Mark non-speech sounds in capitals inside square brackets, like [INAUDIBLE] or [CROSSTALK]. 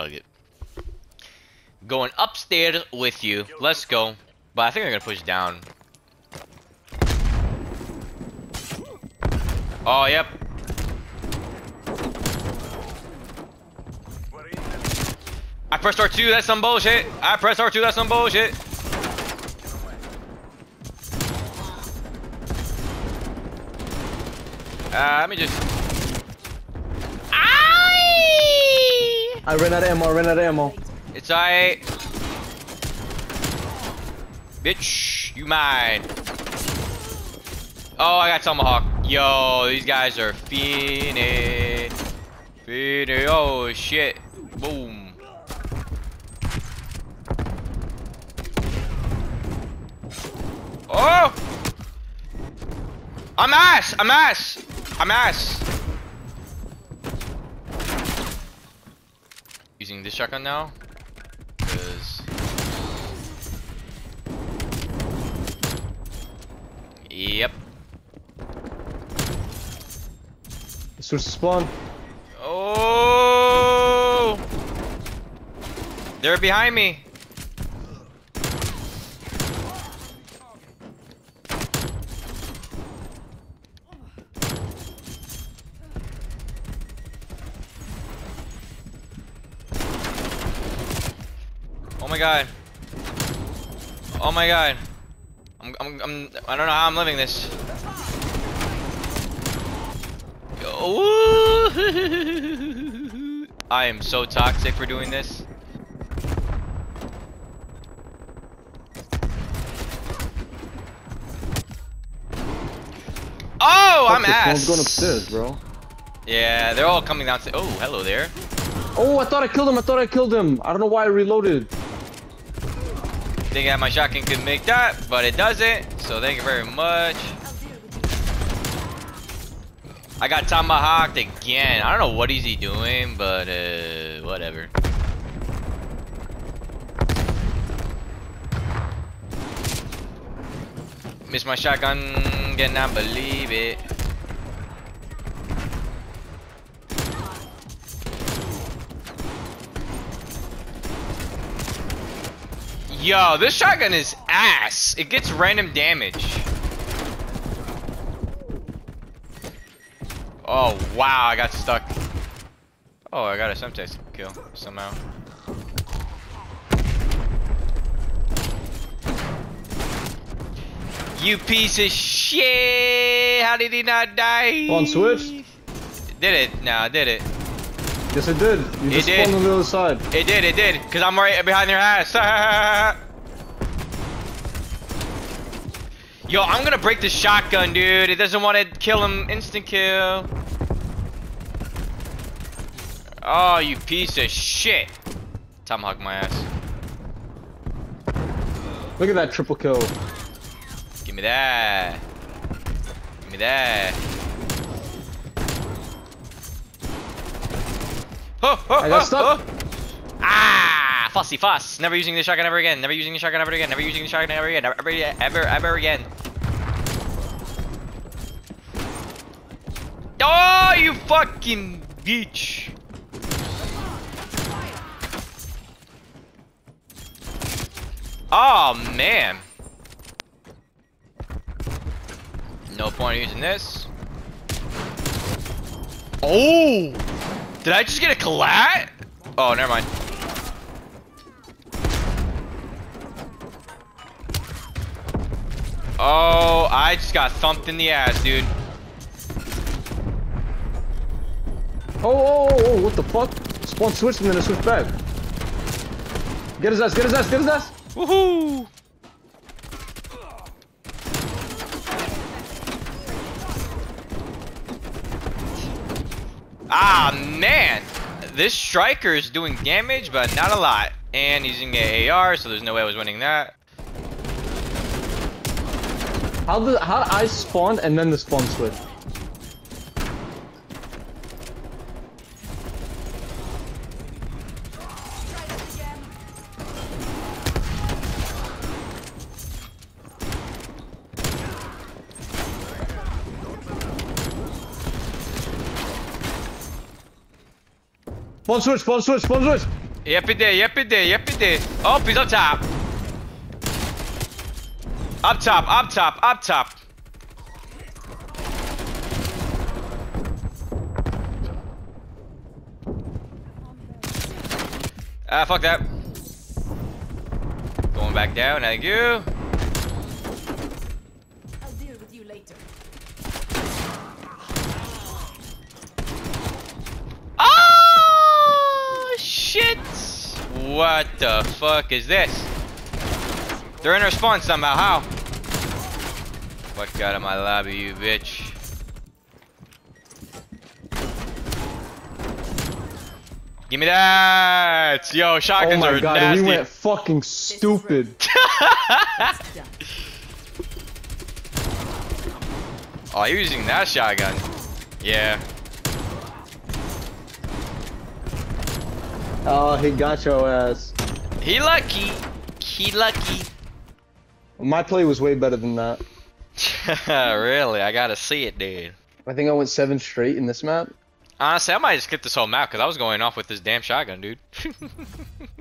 bug it. Going upstairs with you. Let's go. But I think I'm gonna push down. Oh, yep. I pressed R2, that's some bullshit. I pressed R2, that's some bullshit. Uh, let me just. I ran out of ammo. I ran out of ammo. It's alright. Bitch, you mine. Oh, I got Tomahawk. Yo, these guys are fiending. Fiending. Oh, shit. Boom. Oh! I'm ass! I'm ass! I'm ass! Using this shotgun now. Cause Yep. Switch to spawn. Oh! They're behind me. God. Oh my god. I'm, I'm, I'm, I don't know how I'm living this. Ooh. [LAUGHS] I am so toxic for doing this. Oh, I'm ass. going upstairs, bro. Yeah, they're all coming down. Oh, hello there. Oh, I thought I killed him. I thought I killed him. I don't know why I reloaded. Think that my shotgun could make that, but it doesn't. So thank you very much. I got tomahawked again. I don't know what is he doing, but uh, whatever. Miss my shotgun, cannot believe it. Yo, this shotgun is ass. It gets random damage. Oh, wow, I got stuck. Oh, I got a semtex kill somehow. You piece of shit! How did he not die? On switch? Did it? No, did it? Yes, it did. You It just did. spawned on the other side. It did, it did. Cause I'm right behind their ass. [LAUGHS] Yo, I'm gonna break the shotgun, dude. It doesn't want to kill him. Instant kill. Oh, you piece of shit. Tomahawk my ass. Look at that triple kill. Give me that. Give me that. Oh, oh, I got oh, stuck. oh. Ah, fussy fuss. Never using the shotgun ever again. Never using the shotgun ever again. Never using the shotgun ever again. Ever, ever, ever again. Oh, you fucking bitch. Oh, man. No point in using this. Oh! Did I just get a collat? Oh, never mind. Oh, I just got thumped in the ass, dude. Oh, oh, oh, oh, oh what the fuck? Spawn switched and then it switched back. Get his ass, get his ass, get his ass! Woohoo! Ah, man! This striker is doing damage, but not a lot. And he's using the AR, so there's no way I was winning that. How did how I spawn and then the spawn switch? Spawn switch, spawn switch, spawn switch! Yep, he did. Yep, he did. Oh, he's up top. Up top. Up top. Up top. Ah, fuck that. Going back down. Thank you. I'll deal with you later. Oh shit! What the fuck is this? They're in our spawn somehow. How? Fuck out of my lobby, you bitch. Give me that! Yo, shotguns are nasty. Oh shotguns my are god, nasty. we went fucking stupid. [LAUGHS] Oh, you're using that shotgun. Yeah. Oh, he got your ass. He lucky. He lucky. My play was way better than that. [LAUGHS] really? I gotta see it, dude. I think I went seven straight in this map. Honestly, I might just skip this whole map because I was going off with this damn shotgun, dude. [LAUGHS]